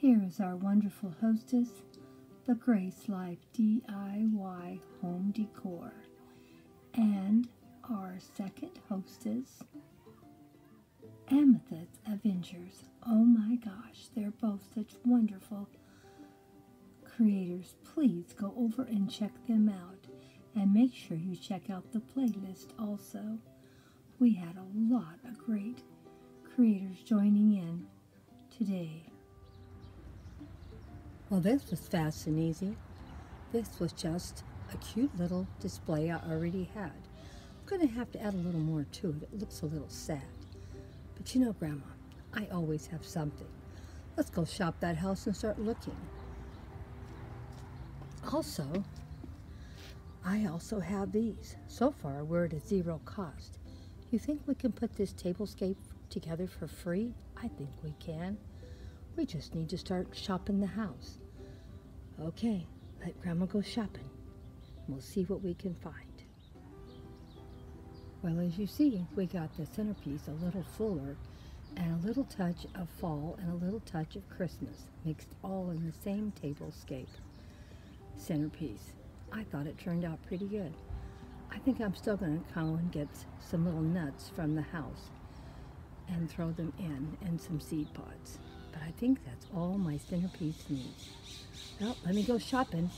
Here is our wonderful hostess, the Grace Life DIY Home Decor, and our second hostess, Amethyst Adventures. Oh my gosh, they're both such wonderful creators. Please go over and check them out and make sure you check out the playlist also. We had a lot of great creators joining in today. Well, this was fast and easy. This was just a cute little display I already had. I'm going to have to add a little more to it. It looks a little sad. But you know, Grandma, I always have something. Let's go shop that house and start looking. Also, I also have these. So far, we're at a zero cost. You think we can put this tablescape together for free? I think we can. We just need to start shopping the house. Okay, let Grandma go shopping. We'll see what we can find. Well, as you see, we got the centerpiece a little fuller and a little touch of fall and a little touch of Christmas mixed all in the same tablescape centerpiece. I thought it turned out pretty good. I think I'm still going to go and get some little nuts from the house and throw them in and some seed pods. But I think that's all my centerpiece needs. Well, let me go shopping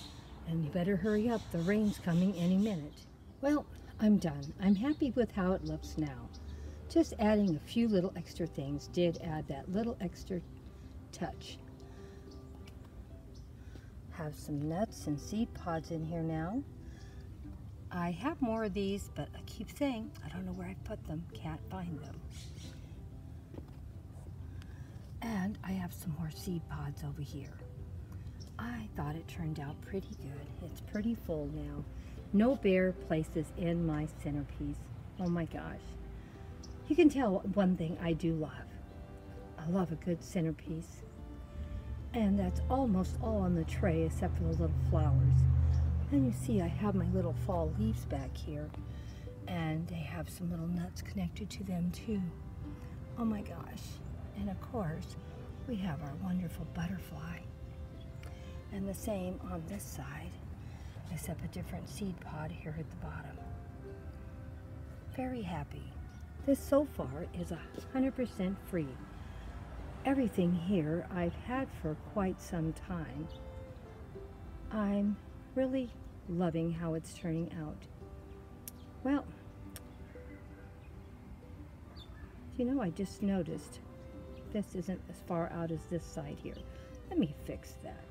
and you better hurry up. The rain's coming any minute. Well, I'm done. I'm happy with how it looks now. Just adding a few little extra things did add that little extra touch. Have some nuts and seed pods in here now. I have more of these, but I keep saying I don't know where I put them. Can't find them. And I have some more seed pods over here. I thought it turned out pretty good. It's pretty full now. No bare places in my centerpiece. Oh my gosh. You can tell one thing I do love. I love a good centerpiece. And that's almost all on the tray except for the little flowers. And you see I have my little fall leaves back here. And they have some little nuts connected to them too. Oh my gosh. And of course, we have our wonderful butterfly. And the same on this side, except a different seed pod here at the bottom. Very happy. This so far is 100% free. Everything here I've had for quite some time. I'm really loving how it's turning out. Well, you know, I just noticed this isn't as far out as this side here. Let me fix that.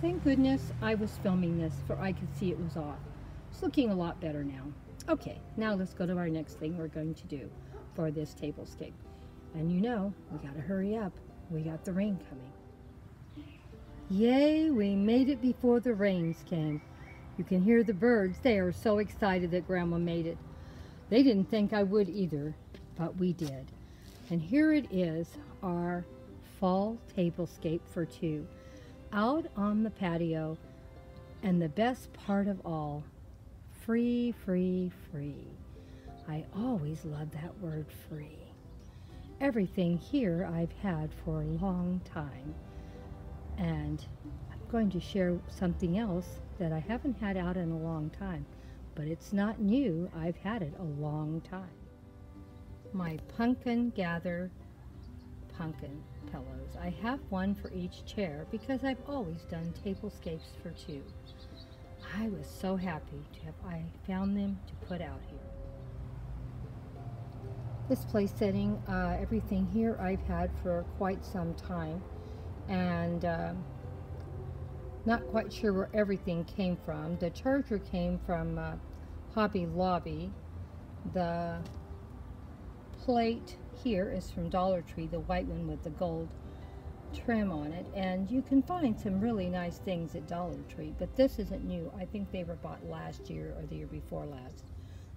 Thank goodness I was filming this for I could see it was off. It's looking a lot better now. Okay, now let's go to our next thing we're going to do for this table tablescape. And you know, we gotta hurry up. We got the rain coming. Yay, we made it before the rains came. You can hear the birds. They are so excited that Grandma made it. They didn't think I would either, but we did. And here it is, our fall tablescape for two. Out on the patio, and the best part of all, free, free, free. I always love that word free. Everything here I've had for a long time. And I'm going to share something else that I haven't had out in a long time. But it's not new, I've had it a long time my pumpkin gather pumpkin pillows. I have one for each chair because I've always done tablescapes for two. I was so happy to have I found them to put out here. This place setting, uh, everything here I've had for quite some time and um, not quite sure where everything came from. The charger came from uh, Hobby Lobby. The plate here is from Dollar Tree, the white one with the gold trim on it. And you can find some really nice things at Dollar Tree, but this isn't new. I think they were bought last year or the year before last.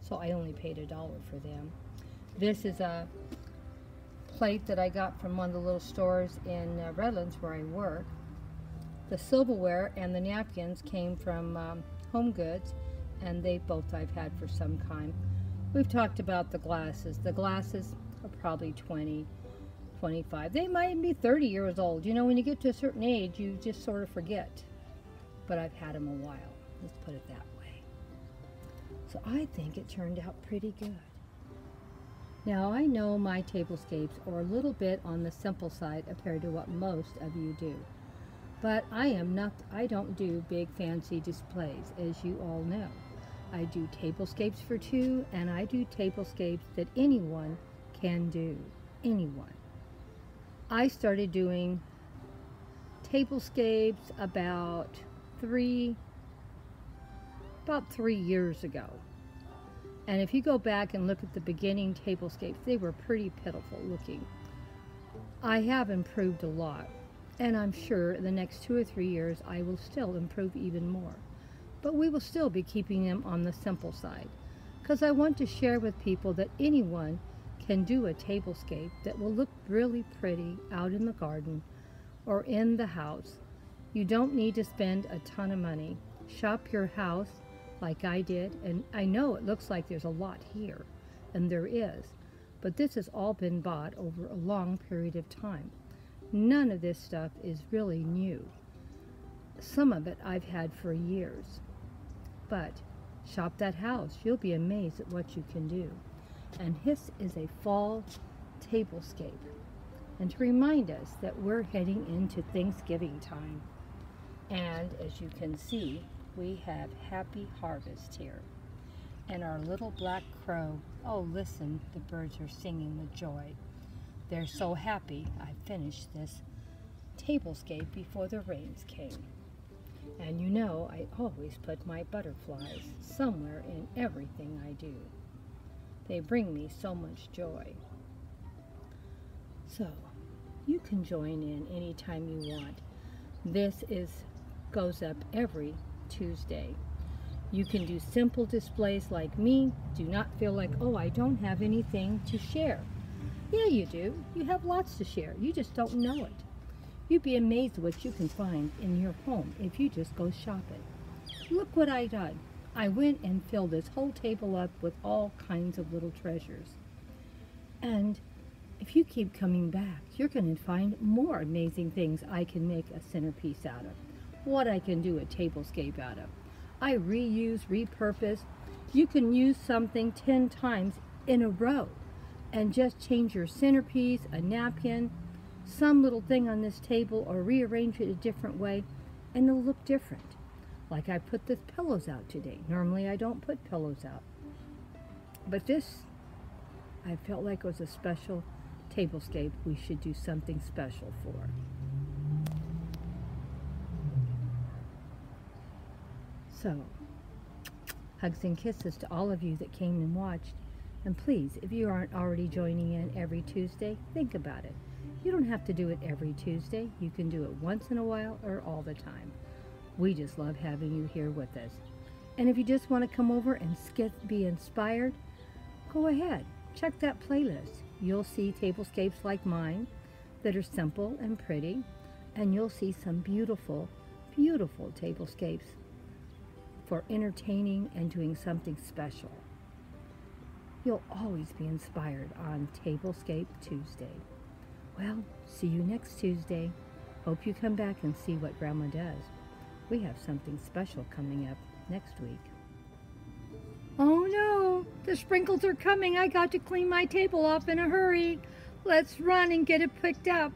So I only paid a dollar for them. This is a plate that I got from one of the little stores in uh, Redlands where I work. The silverware and the napkins came from um, Home Goods, and they both I've had for some time. We've talked about the glasses. The glasses are probably 20 25. They might be 30 years old. You know, when you get to a certain age, you just sort of forget. But I've had them a while. Let's put it that way. So I think it turned out pretty good. Now I know my tablescapes are a little bit on the simple side compared to what most of you do. But I am not, I don't do big fancy displays, as you all know. I do tablescapes for two, and I do tablescapes that anyone can do. Anyone. I started doing tablescapes about three, about three years ago. And if you go back and look at the beginning tablescapes, they were pretty pitiful looking. I have improved a lot, and I'm sure in the next two or three years I will still improve even more but we will still be keeping them on the simple side because I want to share with people that anyone can do a tablescape that will look really pretty out in the garden or in the house. You don't need to spend a ton of money. Shop your house like I did, and I know it looks like there's a lot here, and there is, but this has all been bought over a long period of time. None of this stuff is really new. Some of it I've had for years. But shop that house. You'll be amazed at what you can do. And this is a fall tablescape. And to remind us that we're heading into Thanksgiving time. And as you can see, we have Happy Harvest here. And our little black crow, oh listen, the birds are singing with joy. They're so happy I finished this tablescape before the rains came. And you know, I always put my butterflies somewhere in everything I do. They bring me so much joy. So, you can join in anytime you want. This is goes up every Tuesday. You can do simple displays like me. Do not feel like, oh, I don't have anything to share. Yeah, you do. You have lots to share. You just don't know it. You'd be amazed what you can find in your home if you just go shopping. Look what I done. I went and filled this whole table up with all kinds of little treasures. And if you keep coming back, you're going to find more amazing things I can make a centerpiece out of. What I can do a tablescape out of. I reuse, repurpose. You can use something 10 times in a row and just change your centerpiece, a napkin, some little thing on this table or rearrange it a different way and it'll look different. Like I put the pillows out today. Normally I don't put pillows out. But this, I felt like it was a special tablescape we should do something special for. So, hugs and kisses to all of you that came and watched. And please, if you aren't already joining in every Tuesday, think about it. You don't have to do it every Tuesday. You can do it once in a while or all the time. We just love having you here with us. And if you just want to come over and be inspired, go ahead. Check that playlist. You'll see tablescapes like mine that are simple and pretty, and you'll see some beautiful, beautiful tablescapes for entertaining and doing something special. You'll always be inspired on Tablescape Tuesday. Well, see you next Tuesday. Hope you come back and see what Grandma does. We have something special coming up next week. Oh no, the sprinkles are coming. I got to clean my table off in a hurry. Let's run and get it picked up.